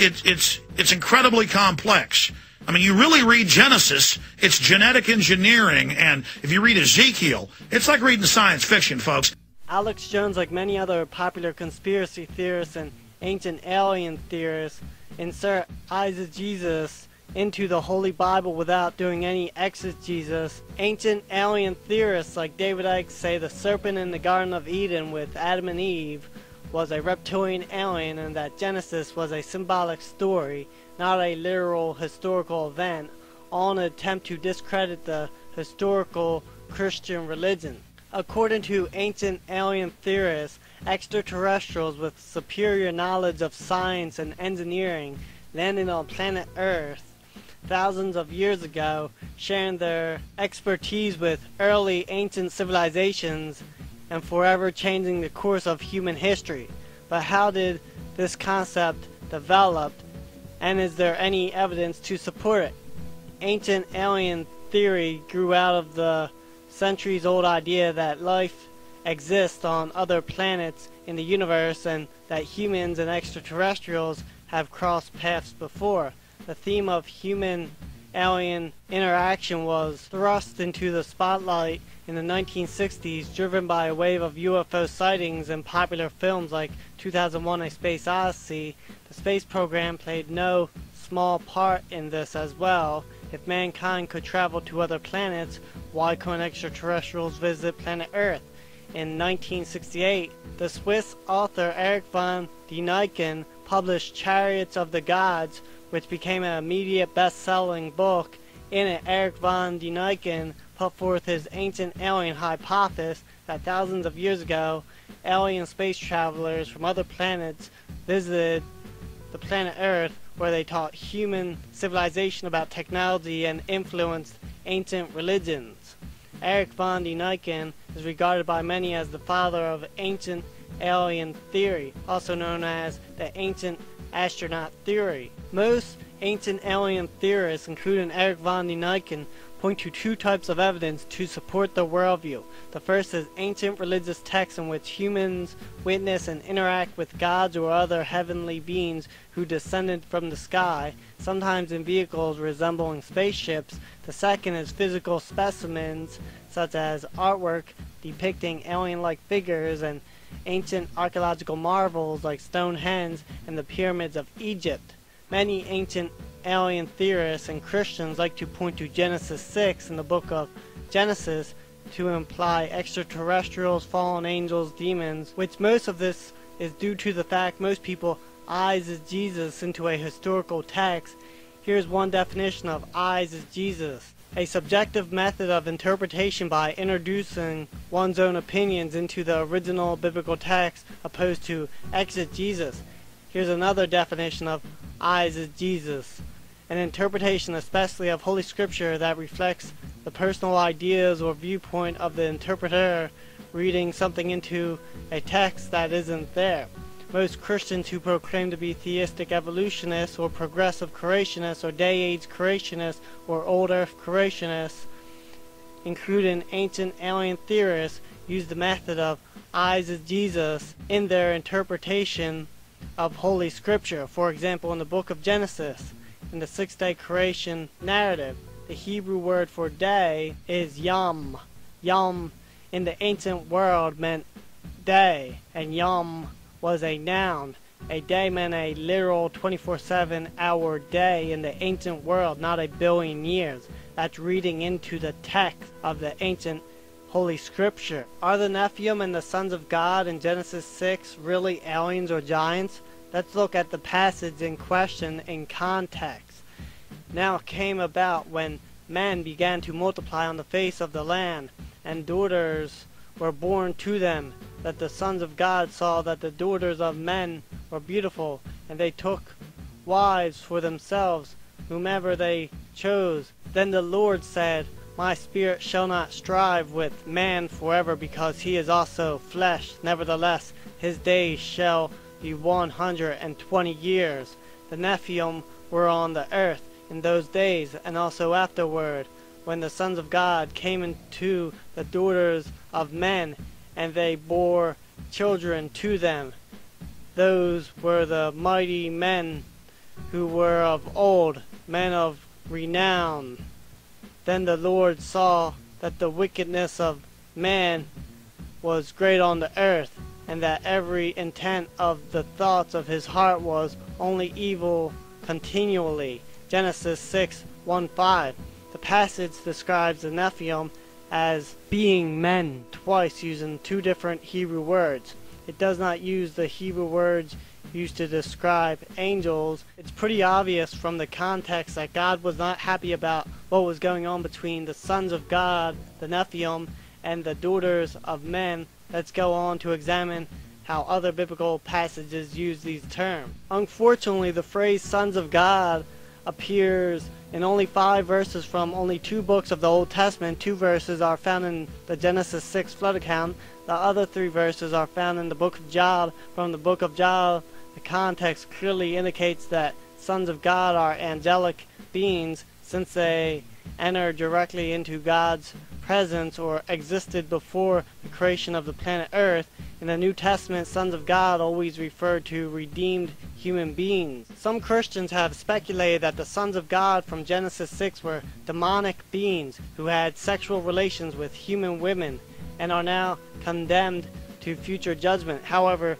it, it's, it's incredibly complex. I mean, you really read Genesis, it's genetic engineering, and if you read Ezekiel, it's like reading science fiction, folks. Alex Jones, like many other popular conspiracy theorists and ancient alien theorists, insert eisegesis into the Holy Bible without doing any exegesis. Ancient alien theorists like David Icke say the serpent in the Garden of Eden with Adam and Eve was a reptilian alien and that Genesis was a symbolic story, not a literal historical event, all in an attempt to discredit the historical Christian religion. According to ancient alien theorists, extraterrestrials with superior knowledge of science and engineering landed on planet Earth thousands of years ago, sharing their expertise with early ancient civilizations and forever changing the course of human history. But how did this concept develop, and is there any evidence to support it? Ancient alien theory grew out of the centuries old idea that life exists on other planets in the universe and that humans and extraterrestrials have crossed paths before the theme of human alien interaction was thrust into the spotlight in the 1960s, driven by a wave of UFO sightings and popular films like 2001 A Space Odyssey. The space program played no small part in this as well. If mankind could travel to other planets, why couldn't extraterrestrials visit planet Earth? In 1968, the Swiss author Erich von Däniken published Chariots of the Gods, which became an immediate best-selling book. In it, Erich von Däniken put forth his ancient alien hypothesis that thousands of years ago, alien space travelers from other planets visited the planet Earth where they taught human civilization about technology and influenced ancient religions. Erich von Däniken is regarded by many as the father of ancient alien theory, also known as the ancient astronaut theory. Most ancient alien theorists, including Erich von Däniken, point to two types of evidence to support the worldview. The first is ancient religious texts in which humans witness and interact with gods or other heavenly beings who descended from the sky, sometimes in vehicles resembling spaceships. The second is physical specimens, such as artwork depicting alien-like figures and ancient archaeological marvels like Stonehenge and the pyramids of Egypt. Many ancient alien theorists and Christians like to point to Genesis 6 in the book of Genesis to imply extraterrestrials, fallen angels, demons, which most of this is due to the fact most people eisegesis into a historical text. Here's one definition of eisegesis. a subjective method of interpretation by introducing one's own opinions into the original biblical text opposed to exegesis. Here's another definition of eisegesis an interpretation especially of Holy Scripture that reflects the personal ideas or viewpoint of the interpreter reading something into a text that isn't there. Most Christians who proclaim to be theistic evolutionists or progressive creationists or day-age creationists or old earth creationists, including ancient alien theorists, use the method of eisegesis in their interpretation of Holy Scripture. For example, in the book of Genesis, in the six-day creation narrative, the Hebrew word for day is yom. Yom in the ancient world meant day, and yom was a noun. A day meant a literal 24-7 hour day in the ancient world, not a billion years. That's reading into the text of the ancient Holy Scripture. Are the Nephilim and the sons of God in Genesis 6 really aliens or giants? Let's look at the passage in question in context. Now came about when men began to multiply on the face of the land, and daughters were born to them, that the sons of God saw that the daughters of men were beautiful, and they took wives for themselves, whomever they chose. Then the Lord said, My spirit shall not strive with man forever, because he is also flesh. Nevertheless, his days shall be one hundred and twenty years. The Nephilim were on the earth in those days, and also afterward when the sons of God came into the daughters of men, and they bore children to them. Those were the mighty men who were of old, men of renown. Then the Lord saw that the wickedness of man was great on the earth, and that every intent of the thoughts of his heart was only evil continually. Genesis 6 1 5. The passage describes the Nephilim as being men twice using two different Hebrew words. It does not use the Hebrew words used to describe angels. It's pretty obvious from the context that God was not happy about what was going on between the sons of God, the Nephilim, and the daughters of men. Let's go on to examine how other biblical passages use these terms. Unfortunately, the phrase sons of God appears in only five verses from only two books of the Old Testament. Two verses are found in the Genesis 6 flood account. The other three verses are found in the book of Job. From the book of Job, the context clearly indicates that sons of God are angelic beings since they enter directly into God's presence or existed before the creation of the planet Earth. In the New Testament, sons of God always refer to redeemed human beings. Some Christians have speculated that the sons of God from Genesis 6 were demonic beings who had sexual relations with human women and are now condemned to future judgment. However,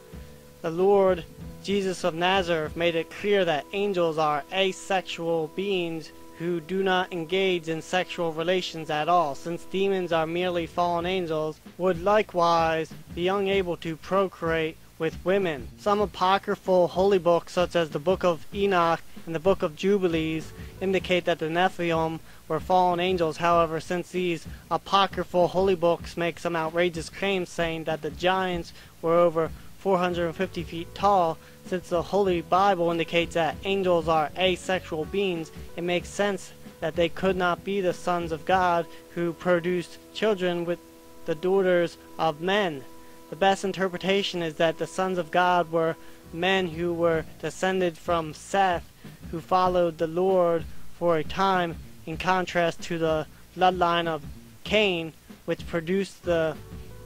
the Lord Jesus of Nazareth made it clear that angels are asexual beings who do not engage in sexual relations at all, since demons are merely fallen angels, would likewise be unable to procreate with women. Some apocryphal holy books, such as the Book of Enoch and the Book of Jubilees, indicate that the Nephilim were fallen angels. However, since these apocryphal holy books make some outrageous claims saying that the giants were over 450 feet tall, since the Holy Bible indicates that angels are asexual beings, it makes sense that they could not be the sons of God who produced children with the daughters of men. The best interpretation is that the sons of God were men who were descended from Seth, who followed the Lord for a time, in contrast to the bloodline of Cain, which produced the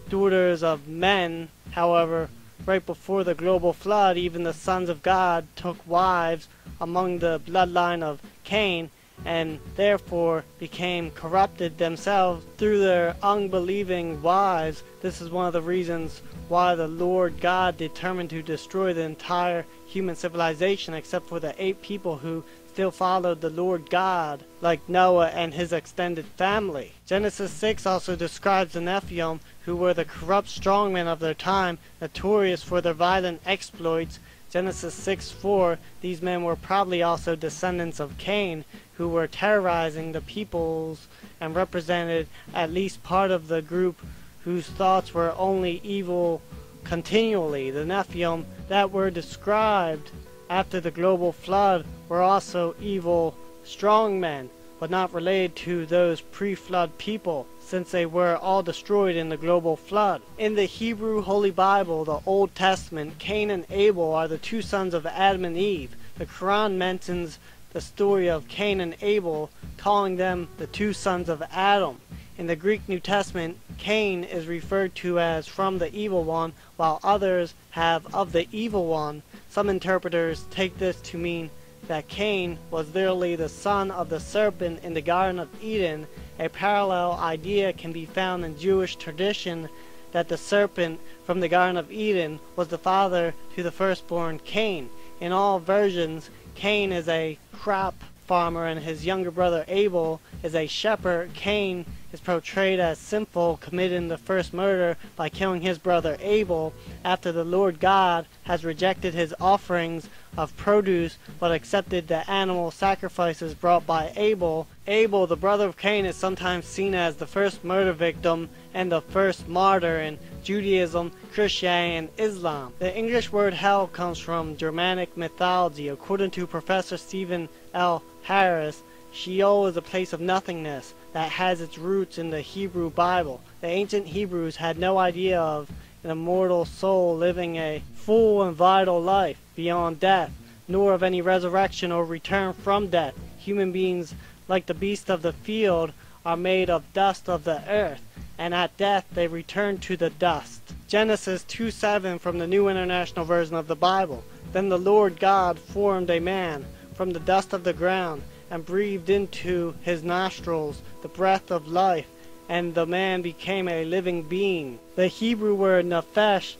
daughters of men. However, right before the global flood, even the sons of God took wives among the bloodline of Cain and therefore became corrupted themselves through their unbelieving wives. This is one of the reasons why the Lord God determined to destroy the entire human civilization except for the eight people who still followed the Lord God, like Noah and his extended family. Genesis 6 also describes the Nephilim, who were the corrupt strongmen of their time, notorious for their violent exploits. Genesis 6 4, these men were probably also descendants of Cain, who were terrorizing the peoples and represented at least part of the group whose thoughts were only evil continually. The Nephilim that were described after the global flood were also evil strong men, but not related to those pre-flood people, since they were all destroyed in the global flood. In the Hebrew Holy Bible, the Old Testament, Cain and Abel are the two sons of Adam and Eve. The Quran mentions the story of Cain and Abel, calling them the two sons of Adam. In the Greek New Testament, Cain is referred to as from the evil one, while others have of the evil one. Some interpreters take this to mean that Cain was literally the son of the serpent in the Garden of Eden. A parallel idea can be found in Jewish tradition that the serpent from the Garden of Eden was the father to the firstborn Cain. In all versions, Cain is a crop farmer and his younger brother Abel is a shepherd. Cain is portrayed as sinful, committing the first murder by killing his brother Abel after the Lord God has rejected his offerings of produce but accepted the animal sacrifices brought by Abel. Abel, the brother of Cain, is sometimes seen as the first murder victim and the first martyr in Judaism, Christianity, and Islam. The English word hell comes from Germanic mythology. According to Professor Stephen L. Harris, Sheol is a place of nothingness that has its roots in the Hebrew Bible. The ancient Hebrews had no idea of an immortal soul living a full and vital life beyond death, nor of any resurrection or return from death. Human beings, like the beasts of the field, are made of dust of the earth, and at death they return to the dust. Genesis 2 7 from the New International Version of the Bible. Then the Lord God formed a man from the dust of the ground and breathed into his nostrils the breath of life, and the man became a living being. The Hebrew word nephesh,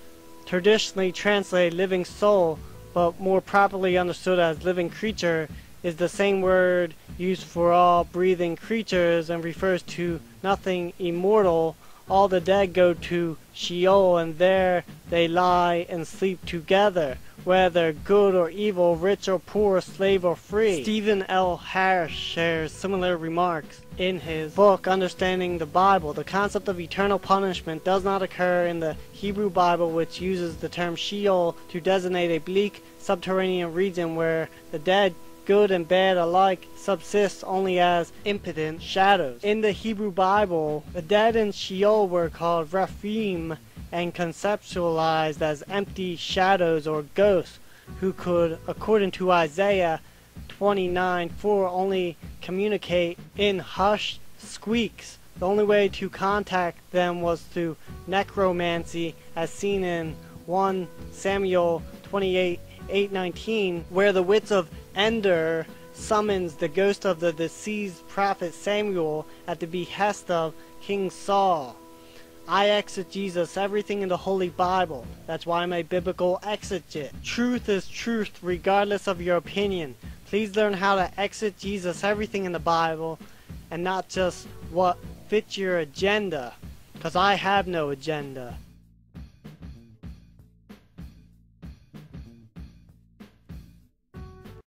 traditionally translated living soul, but more properly understood as living creature, is the same word used for all breathing creatures and refers to nothing immortal. All the dead go to Sheol, and there they lie and sleep together, whether good or evil, rich or poor, slave or free. Stephen L. Harris shares similar remarks in his book Understanding the Bible. The concept of eternal punishment does not occur in the Hebrew Bible, which uses the term Sheol to designate a bleak subterranean region where the dead good and bad alike subsist only as impotent shadows. In the Hebrew Bible, the dead in Sheol were called Rephaim and conceptualized as empty shadows or ghosts who could, according to Isaiah 29 4, only communicate in hushed squeaks. The only way to contact them was through necromancy, as seen in 1 Samuel 28 819, where the witch of Endor summons the ghost of the deceased prophet Samuel at the behest of King Saul. I exegese everything in the Holy Bible. That's why I'm a biblical exegete. Truth is truth regardless of your opinion. Please learn how to exegese everything in the Bible and not just what fits your agenda. Because I have no agenda.